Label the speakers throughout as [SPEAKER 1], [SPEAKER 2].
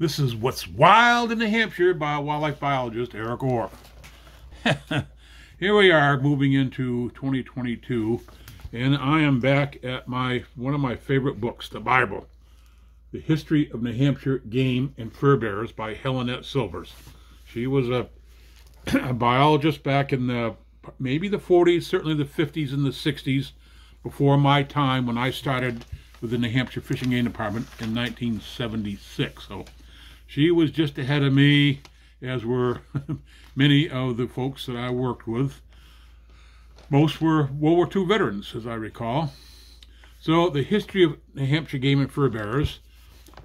[SPEAKER 1] This is What's Wild in New Hampshire by wildlife biologist Eric Orff. Here we are moving into 2022 and I am back at my one of my favorite books, the Bible, The History of New Hampshire Game and Fur Bearers by Helenette Silvers. She was a, a biologist back in the maybe the 40s, certainly the 50s and the 60s, before my time when I started with the New Hampshire Fish and Game Department in 1976. So she was just ahead of me, as were many of the folks that I worked with. Most were World War II veterans, as I recall. So, the history of New Hampshire game and fur bearers.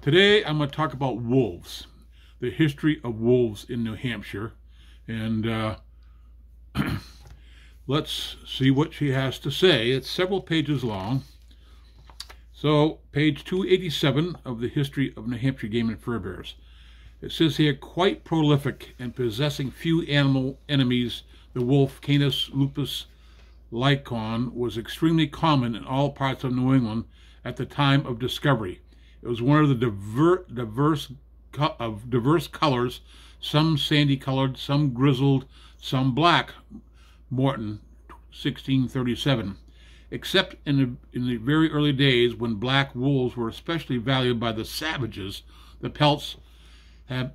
[SPEAKER 1] Today, I'm going to talk about wolves, the history of wolves in New Hampshire. And uh, let's see what she has to say. It's several pages long. So, page 287 of the history of New Hampshire game and fur bearers. It says here, quite prolific and possessing few animal enemies, the wolf Canis lupus lycaon was extremely common in all parts of New England at the time of discovery. It was one of the diver, diverse of diverse colors, some sandy colored, some grizzled, some black. Morton, 1637. Except in the, in the very early days when black wolves were especially valued by the savages, the pelts have,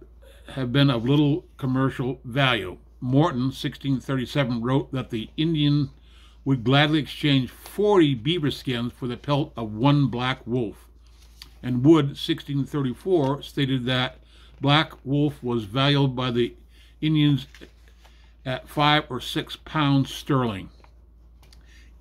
[SPEAKER 1] have been of little commercial value. Morton, 1637, wrote that the Indian would gladly exchange 40 beaver skins for the pelt of one black wolf. And Wood, 1634, stated that black wolf was valued by the Indians at five or six pounds sterling.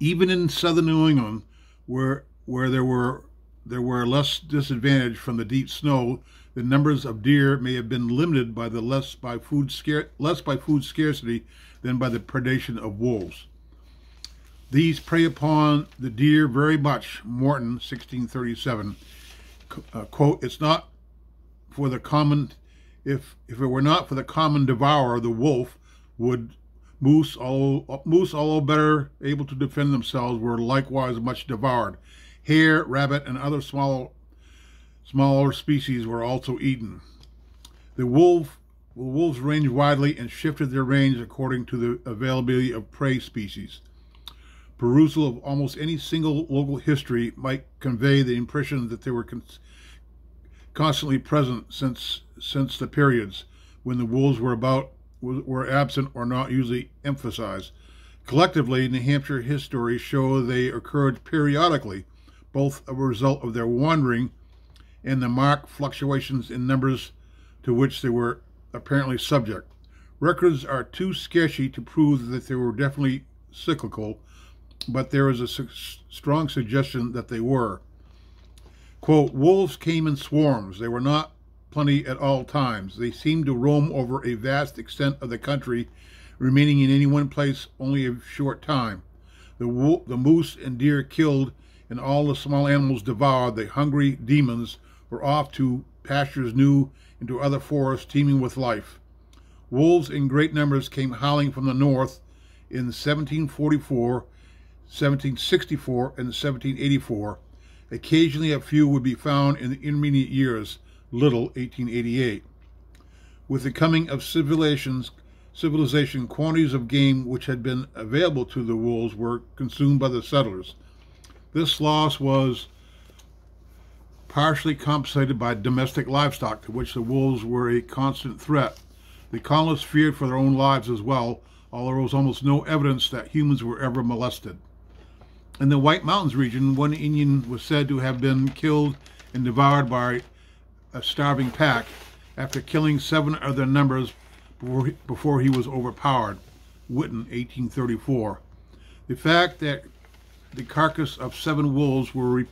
[SPEAKER 1] Even in southern New England, where where there were there were less disadvantage from the deep snow, the numbers of deer may have been limited by the less by food less by food scarcity than by the predation of wolves. These prey upon the deer very much. Morton, 1637. Uh, quote, it's not for the common, if, if it were not for the common devourer, the wolf would moose, all moose, although better able to defend themselves, were likewise much devoured. Hare, rabbit, and other small Smaller species were also eaten. The wolf, wolves ranged widely and shifted their range according to the availability of prey species. Perusal of almost any single local history might convey the impression that they were con constantly present since since the periods when the wolves were about were absent or not usually emphasized. Collectively, New Hampshire histories show they occurred periodically, both a result of their wandering and the marked fluctuations in numbers to which they were apparently subject. Records are too sketchy to prove that they were definitely cyclical, but there is a su strong suggestion that they were. Quote, wolves came in swarms. They were not plenty at all times. They seemed to roam over a vast extent of the country, remaining in any one place only a short time. The, the moose and deer killed and all the small animals devoured, the hungry demons were off to pastures new and to other forests teeming with life. Wolves in great numbers came howling from the north in 1744, 1764, and 1784. Occasionally a few would be found in the intermediate years, little 1888. With the coming of civilizations, civilization, quantities of game which had been available to the wolves were consumed by the settlers. This loss was partially compensated by domestic livestock, to which the wolves were a constant threat. The colonists feared for their own lives as well, although there was almost no evidence that humans were ever molested. In the White Mountains region, one Indian was said to have been killed and devoured by a starving pack after killing seven of their numbers before he was overpowered. Whitten, 1834. The fact that the carcass of seven wolves were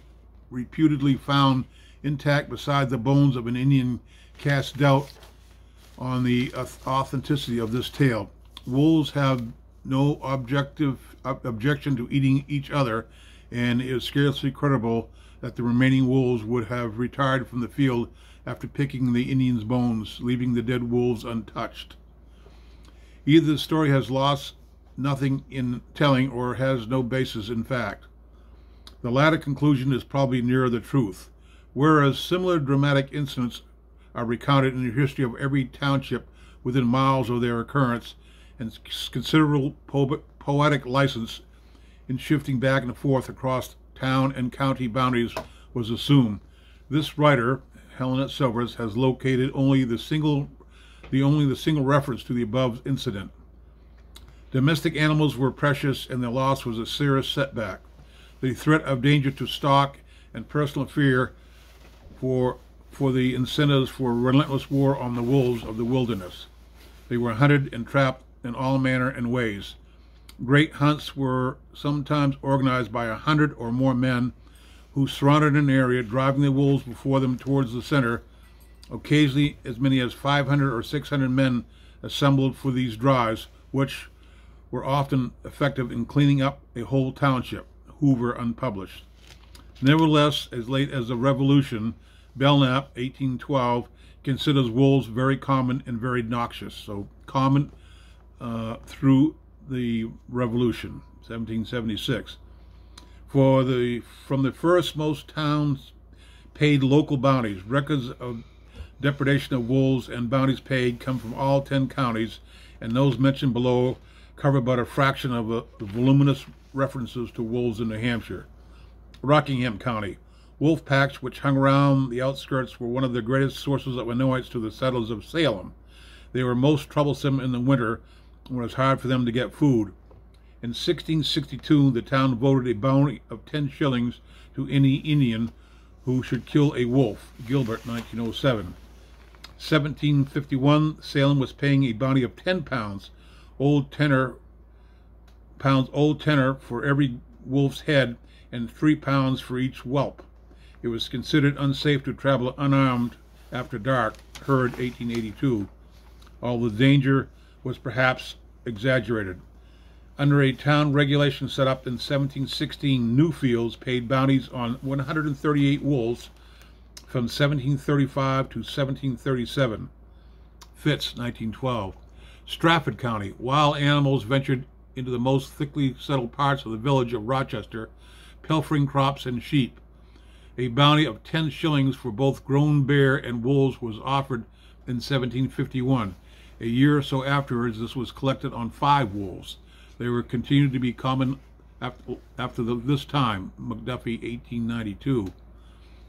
[SPEAKER 1] reputedly found intact beside the bones of an Indian cast doubt on the authenticity of this tale. Wolves have no objective objection to eating each other, and it is scarcely credible that the remaining wolves would have retired from the field after picking the Indians' bones, leaving the dead wolves untouched. Either the story has lost nothing in telling or has no basis in fact. The latter conclusion is probably nearer the truth, whereas similar dramatic incidents are recounted in the history of every township within miles of their occurrence, and considerable po poetic license in shifting back and forth across town and county boundaries was assumed. This writer, Helen Silvers, has located only the single the only the single reference to the above incident. Domestic animals were precious and their loss was a serious setback. The threat of danger to stock and personal fear for for the incentives for relentless war on the wolves of the wilderness. They were hunted and trapped in all manner and ways. Great hunts were sometimes organized by a hundred or more men who surrounded an area, driving the wolves before them towards the center. Occasionally, as many as 500 or 600 men assembled for these drives, which were often effective in cleaning up a whole township. Hoover unpublished. Nevertheless, as late as the Revolution, Belknap, 1812, considers wolves very common and very noxious. So common uh, through the Revolution, 1776. For the from the first, most towns paid local bounties. Records of depredation of wolves and bounties paid come from all ten counties, and those mentioned below cover but a fraction of the voluminous references to wolves in New Hampshire. Rockingham County. Wolf packs which hung around the outskirts were one of the greatest sources of annoyance to the settlers of Salem. They were most troublesome in the winter when it was hard for them to get food. In 1662, the town voted a bounty of 10 shillings to any Indian who should kill a wolf. Gilbert, 1907. 1751, Salem was paying a bounty of 10 pounds, old tenor pounds old tenor for every wolf's head and three pounds for each whelp. It was considered unsafe to travel unarmed after dark, Hurd 1882. All the danger was perhaps exaggerated. Under a town regulation set up in 1716, Newfields paid bounties on 138 wolves from 1735 to 1737. Fitts, 1912. Strafford County, wild animals ventured into the most thickly settled parts of the village of Rochester, pilfering crops and sheep. A bounty of 10 shillings for both grown bear and wolves was offered in 1751. A year or so afterwards, this was collected on five wolves. They were continued to be common after, after the, this time, McDuffee, 1892.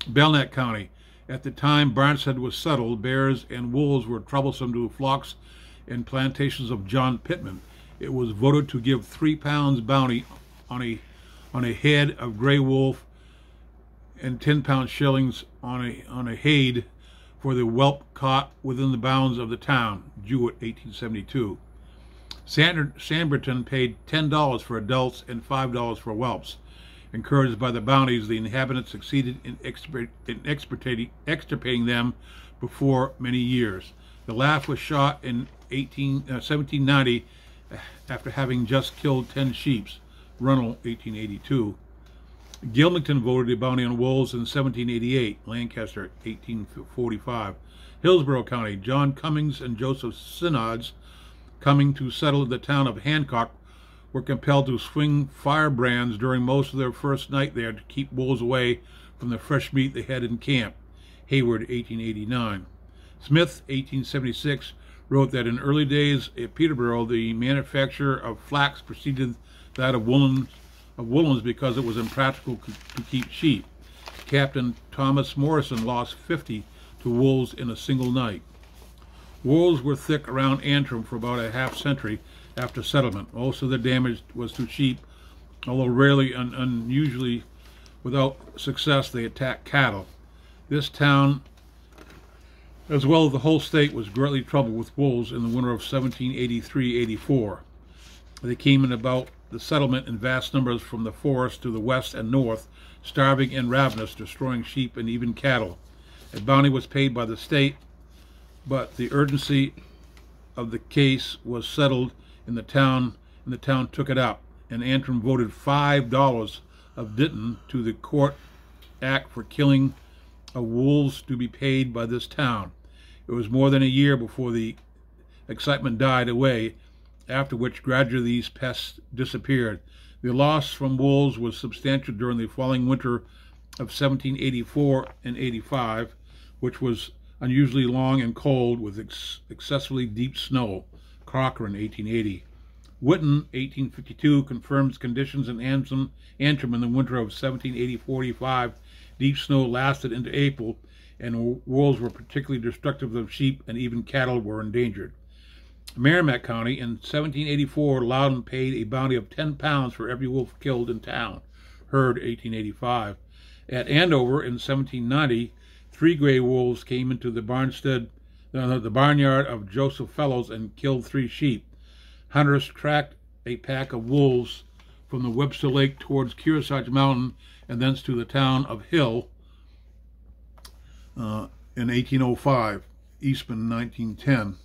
[SPEAKER 1] Belknap County. At the time Barnstead was settled, bears and wolves were troublesome to flocks and plantations of John Pittman. It was voted to give three pounds bounty on a on a head of gray wolf and 10 pound shillings on a, on a hade for the whelp caught within the bounds of the town, Jewett, 1872. Sanbornton paid $10 for adults and $5 for whelps. Encouraged by the bounties, the inhabitants succeeded in, in extirpating them before many years. The laugh was shot in 18, uh, 1790 after having just killed 10 sheep. Runnel, 1882. Gilmanton voted a bounty on wolves in 1788, Lancaster, 1845. Hillsborough County, John Cummings and Joseph Synods, coming to settle the town of Hancock, were compelled to swing firebrands during most of their first night there to keep wolves away from the fresh meat they had in camp. Hayward, 1889. Smith, 1876, wrote that in early days at Peterborough, the manufacture of flax preceded that of woolens, of woolens because it was impractical to keep sheep. Captain Thomas Morrison lost 50 to wolves in a single night. Wolves were thick around Antrim for about a half century after settlement. Most of the damage was to sheep, although rarely and unusually without success they attacked cattle. This town, as well the whole state, was greatly troubled with wolves in the winter of 1783-84. They came in about the settlement in vast numbers from the forest to the west and north, starving and ravenous, destroying sheep and even cattle. A bounty was paid by the state, but the urgency of the case was settled in the town, and the town took it up. And Antrim voted five dollars of Ditton to the court act for killing of wolves to be paid by this town. It was more than a year before the excitement died away after which gradually these pests disappeared. The loss from wolves was substantial during the following winter of 1784 and 85, which was unusually long and cold with ex excessively deep snow. In 1880. Whitten, 1852, confirms conditions in Antrim, Antrim in the winter of 1780-45. Deep snow lasted into April, and wolves were particularly destructive of sheep, and even cattle were endangered. Merrimack County, in 1784, Loudon paid a bounty of 10 pounds for every wolf killed in town. Hurd, 1885. At Andover, in 1790, three gray wolves came into the barnstead, uh, the barnyard of Joseph Fellows and killed three sheep. Hunters tracked a pack of wolves from the Webster Lake towards Kearsarge Mountain and thence to the town of Hill uh, in 1805, Eastman 1910.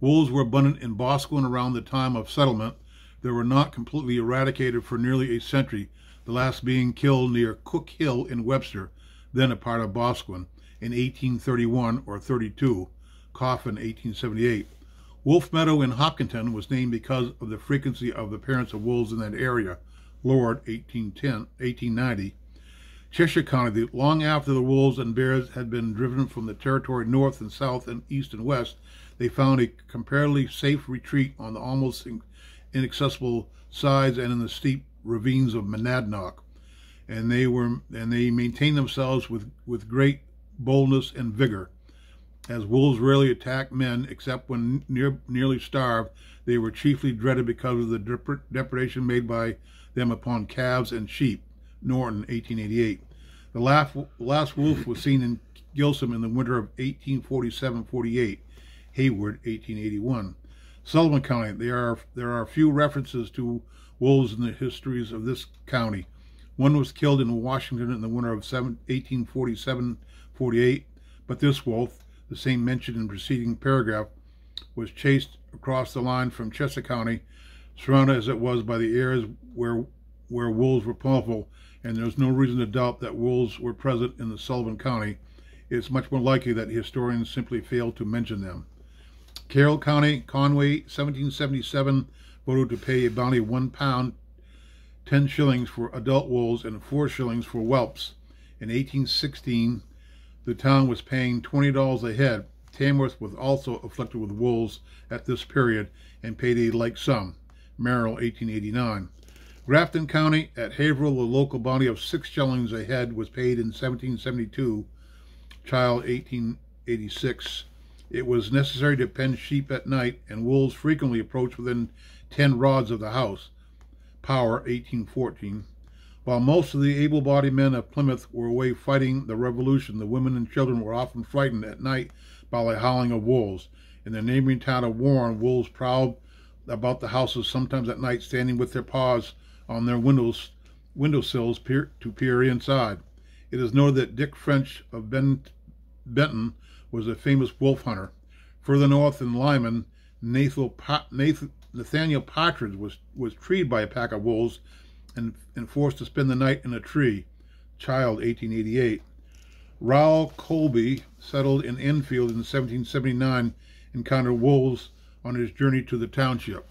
[SPEAKER 1] Wolves were abundant in Boscawen around the time of settlement. They were not completely eradicated for nearly a century, the last being killed near Cook Hill in Webster, then a part of Boscawen, in 1831 or 32, Coffin 1878. Wolf Meadow in Hopkinton was named because of the frequency of the appearance of wolves in that area. Lord, 1810, 1890. Cheshire County, long after the wolves and bears had been driven from the territory north and south and east and west, they found a comparatively safe retreat on the almost inaccessible sides and in the steep ravines of Monadnock. And they were and they maintained themselves with, with great boldness and vigor. As wolves rarely attack men except when near, nearly starved, they were chiefly dreaded because of the depredation made by them upon calves and sheep. Norton, 1888. The last, wolf was seen in Gilsum in the winter of 1847-48. Hayward, 1881. Sullivan County, there are, there are few references to wolves in the histories of this county. One was killed in Washington in the winter of 1847-48, but this wolf, the same mentioned in the preceding paragraph, was chased across the line from Cheshire County, surrounded as it was by the areas where where wolves were plentiful, and there's no reason to doubt that wolves were present in the Sullivan County. It's much more likely that historians simply failed to mention them. Carroll County, Conway, 1777, voted to pay a bounty of one pound, 10 shillings for adult wolves and four shillings for whelps. In 1816, the town was paying $20 a head. Tamworth was also afflicted with wolves at this period and paid a like sum. Merrill, 1889. Grafton County, at Haverhill, the local bounty of six shillings a head was paid in 1772, child 1886. It was necessary to pen sheep at night, and wolves frequently approached within 10 rods of the house. Power, 1814. While most of the able-bodied men of Plymouth were away fighting the revolution, the women and children were often frightened at night by the howling of wolves. In the neighboring town of Warren, wolves prowled about the houses, sometimes at night, standing with their paws on their windows, windowsills peer, to peer inside. It is noted that Dick French of ben, Benton was a famous wolf hunter. Further north in Lyman, Nathaniel, Nathaniel Partridge was, was treed by a pack of wolves and, and forced to spend the night in a tree. Child, 1888. Raoul Colby settled in Enfield in 1779, encountered wolves on his journey to the township.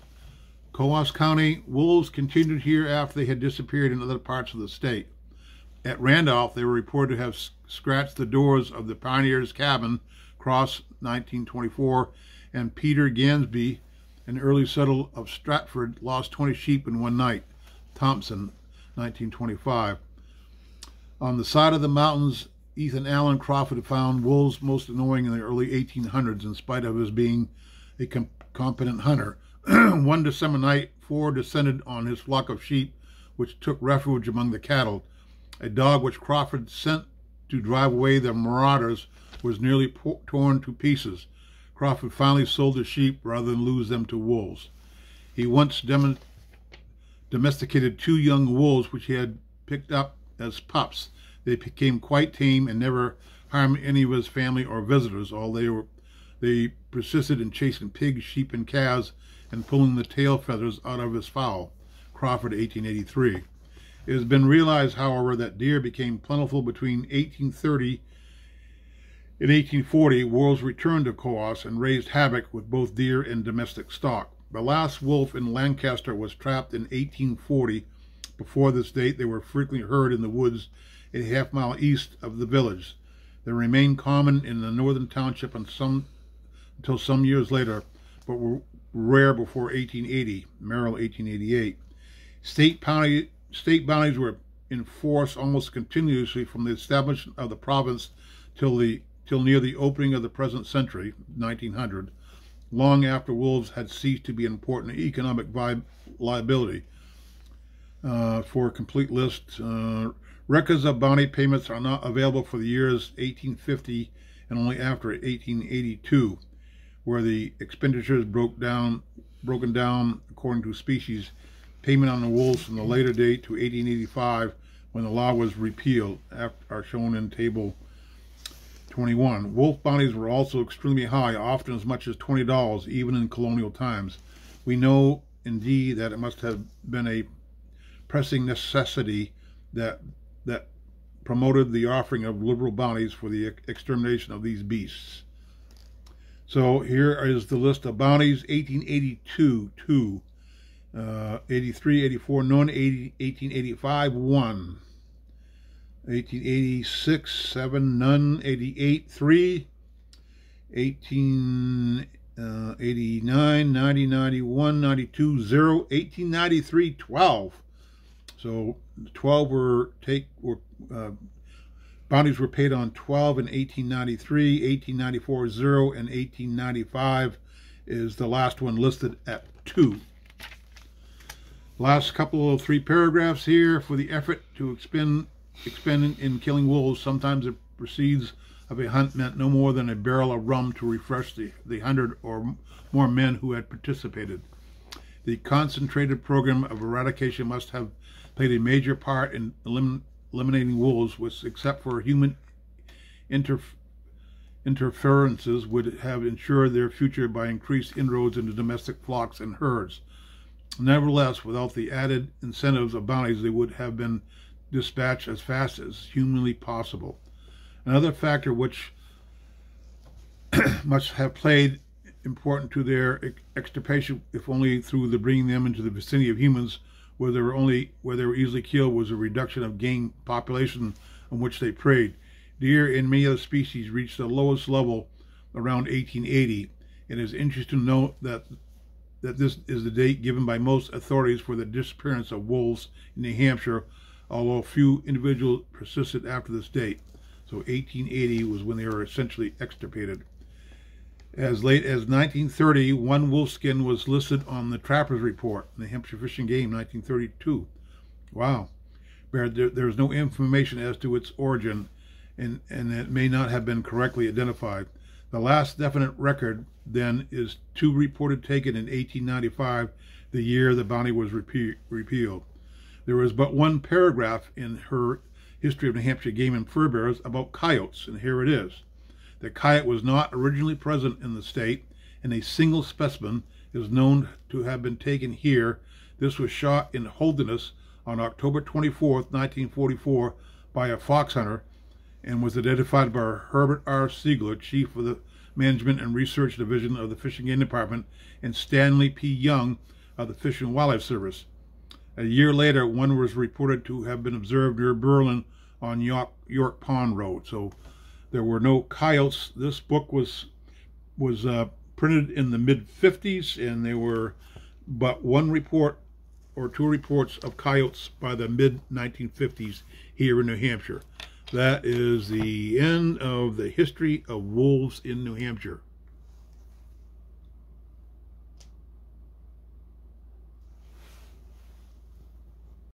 [SPEAKER 1] Coos County, wolves continued here after they had disappeared in other parts of the state. At Randolph, they were reported to have scratched the doors of the pioneer's cabin, Cross 1924, and Peter Gansby, an early settler of Stratford, lost 20 sheep in one night, Thompson 1925. On the side of the mountains, Ethan Allen Crawford found wolves most annoying in the early 1800s in spite of his being a competent hunter. One December night, four descended on his flock of sheep, which took refuge among the cattle. A dog which Crawford sent to drive away the marauders was nearly torn to pieces. Crawford finally sold the sheep rather than lose them to wolves. He once domesticated two young wolves which he had picked up as pups. They became quite tame and never harmed any of his family or visitors, although they, were, they persisted in chasing pigs, sheep, and calves and pulling the tail feathers out of his fowl. Crawford, 1883. It has been realized, however, that deer became plentiful between 1830 and 1840. Wolves returned to Coos and raised havoc with both deer and domestic stock. The last wolf in Lancaster was trapped in 1840. Before this date, they were frequently heard in the woods a half mile east of the village. They remained common in the northern township some until some years later, but were rare before 1880, Merrill 1888. State, bounty, state bounties were in force almost continuously from the establishment of the province till the till near the opening of the present century, 1900, long after wolves had ceased to be an important economic liability. Uh, for a complete list, uh, records of bounty payments are not available for the years 1850 and only after 1882, where the expenditures broke down, broken down according to species. Payment on the wolves from the later date to 1885, when the law was repealed, are shown in table 21. Wolf bounties were also extremely high, often as much as $20, even in colonial times. We know, indeed, that it must have been a pressing necessity that that promoted the offering of liberal bounties for the extermination of these beasts. So here is the list of bounties 1882, 2, uh, 83, 84, none, 80, 1885, 1. 1886, 7, none, 88, 3, 1889, uh, 90, 91, 92, 0, 1893, 12. So 12 were take were uh, bounties were paid on 12 in 1893, 1894 0, and 1895 is the last one listed at 2. Last couple of three paragraphs here for the effort to expend expended in killing wolves. Sometimes the proceeds of a hunt meant no more than a barrel of rum to refresh the, the hundred or more men who had participated. The concentrated program of eradication must have played a major part in elim eliminating wolves, which, except for human interf interferences, would have ensured their future by increased inroads into domestic flocks and herds. Nevertheless, without the added incentives of bounties, they would have been dispatched as fast as humanly possible. Another factor which must have played important to their extirpation, if only through the bringing them into the vicinity of humans, where they were only where they were easily killed, was a reduction of game population on which they preyed. Deer and many other species reached the lowest level around 1880. It is interesting to note that that this is the date given by most authorities for the disappearance of wolves in New Hampshire although few individuals persisted after this date. So 1880 was when they were essentially extirpated. As late as 1930, one wolf skin was listed on the Trapper's Report, the Hampshire Fish and Game, 1932. Wow. There, there's no information as to its origin, and, and it may not have been correctly identified. The last definite record, then, is two reported taken in 1895, the year the bounty was repealed. There is but one paragraph in her History of New Hampshire Game and Fur Bears about coyotes, and here it is. The coyote was not originally present in the state, and a single specimen is known to have been taken here. This was shot in Holderness on October 24, 1944, by a fox hunter and was identified by Hilbert R. Siegler, Chief of the Management and Research Division of the Fish and Game Department, and Stanley P. Young of the Fish and Wildlife Service. A year later, one was reported to have been observed near Berlin on York, York Pond Road. So there were no coyotes. This book was was uh, printed in the mid 50s, and there were but one report or two reports of coyotes by the mid 1950s here in New Hampshire. That is the end of the history of wolves in New Hampshire.